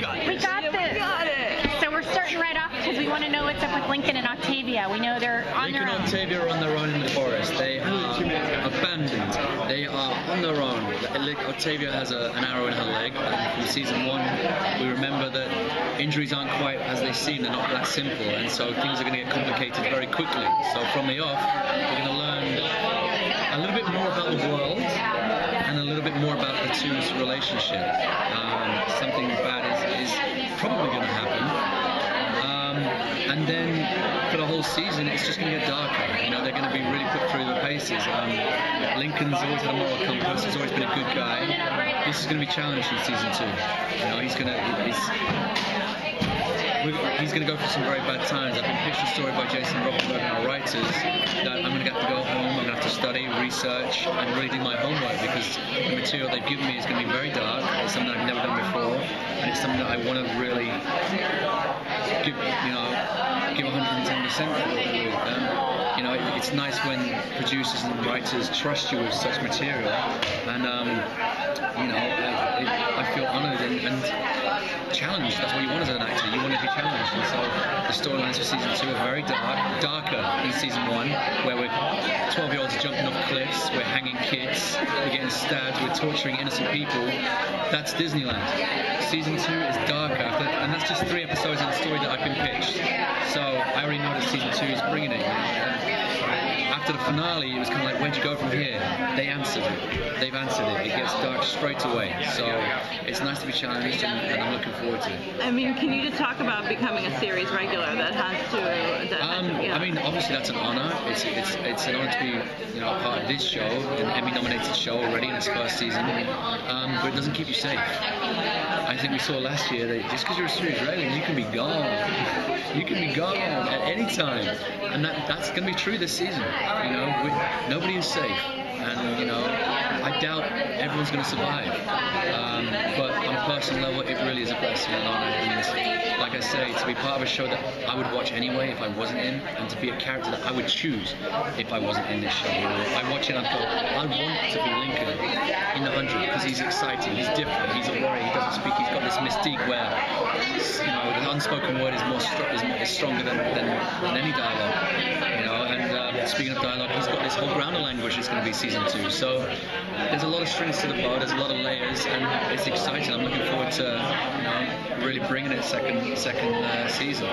got We got this. We got it. So we're starting right off because we want to know what's up with Lincoln and Octavia. We know they're on Lincoln their and own. Octavia are on their own in the forest. They are abandoned. They are on their own. Octavia has a, an arrow in her leg. And from season one, we remember that injuries aren't quite as they seem. They're not that simple, and so things are going to get complicated very quickly. So from the off, we're going to learn a little bit more about the world and a little bit more about the two's relationship. Um, something bad is, is probably going to happen. Um, and then for the whole season, it's just going to get darker. You know, they're going to be really put through the paces. Um, Lincoln's always had a moral compass. He's always been a good guy. This is going to be challenged in season two. You know, he's going to. He's, going to go through some very bad times. I've been pitched a story by Jason Rothenberg and our writers that research, and really do my homework because the material they've given me is going to be very dark. It's something I've never done before, and it's something that I want to really give, you know, give 110% for. Um, you know, it, it's nice when producers and writers trust you with such material, and um, you know, I, I feel honoured and, and challenged. That's what you want as an actor. You want to be challenged, and so the storylines for season two are very dark, darker than season one, where we're 12-year-olds jumping off cliffs, we're hanging kids, we're getting stabbed, we're torturing innocent people. That's Disneyland. Season two is darker, and that's just three episodes of a story that I've been pitched. So I already know that season two is bringing it. And after the finale, it was kind of like, where'd you go from here? They answered it. They've answered it. It gets dark straight away. So it's nice to be challenged, and, and I'm looking forward to it. I mean, can you just talk about becoming a series regular that has to? That has Um, to yeah. I mean, obviously that's an honour. It's, it's it's an honour to be you know a part of this show, an Emmy-nominated show already in its first season. Um, but it doesn't keep you safe. I think we saw last year that just because you're a series regular, you can be gone. You can be gone at any time, and that that's going to be true this season. You know, we, nobody is safe, and you know, I doubt everyone's going to survive. Um, but on a personal level, it really is a blessing and honour. And like I say, to be part of a show that I would watch anyway if I wasn't in, and to be a character that I would choose if I wasn't in this show. You know, I watch it I go, I want to be Lincoln in the hundred because he's exciting, he's different, he's a warrior, he doesn't speak, he's got this mystique where you know the unspoken word is more str- is, is stronger than, than, than any dialogue. You know, and um, speaking of dialogue, he's got this whole Grounder language that's going to be season two. So there's a lot of strings to the bow, there's a lot of layers, and it's exciting. I'm looking forward to you know really bringing it second second uh, season.